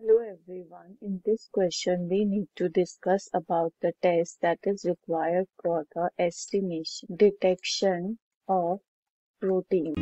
Hello everyone. In this question, we need to discuss about the test that is required for the estimation detection of protein.